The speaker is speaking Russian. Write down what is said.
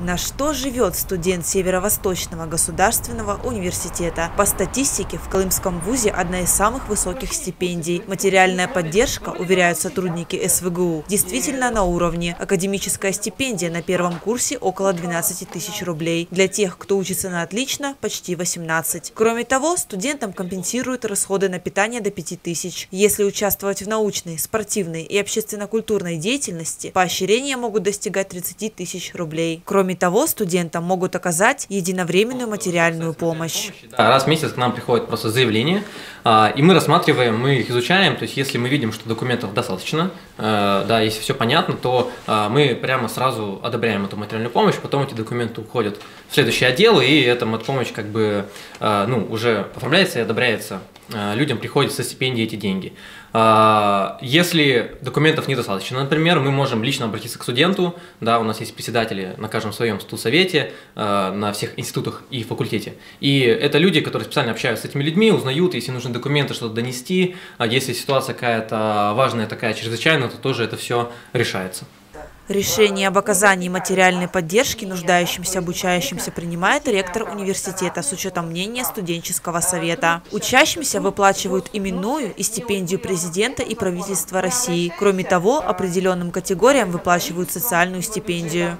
На что живет студент Северо-Восточного государственного университета? По статистике, в Колымском вузе одна из самых высоких стипендий. Материальная поддержка, уверяют сотрудники СВГУ, действительно на уровне. Академическая стипендия на первом курсе около 12 тысяч рублей. Для тех, кто учится на отлично, почти 18. Кроме того, студентам компенсируют расходы на питание до 5 тысяч. Если участвовать в научной, спортивной и общественно-культурной деятельности, поощрения могут достигать 30 тысяч рублей. Кроме Кроме того, студентам могут оказать единовременную материальную помощь. Раз в месяц к нам приходит просто заявление, а, и мы рассматриваем, мы их изучаем, то есть если мы видим, что документов достаточно, э, да, если все понятно, то а, мы прямо сразу одобряем эту материальную помощь, потом эти документы уходят в следующий отдел, и эта помощь как бы э, ну, уже оформляется и одобряется людям приходят со стипендии эти деньги. А, если документов недостаточно, например, мы можем лично обратиться к студенту, да, у нас есть председатели на каждом своем студсовете, э, на всех институтах и факультете. И это люди, которые специально общаются с этими людьми, узнают, если нужны документы, что-то донести, а если ситуация какая-то важная, такая чрезвычайная, то тоже это все решается. Решение об оказании материальной поддержки нуждающимся обучающимся принимает ректор университета с учетом мнения студенческого совета. Учащимся выплачивают именную и стипендию президента и правительства России. Кроме того, определенным категориям выплачивают социальную стипендию.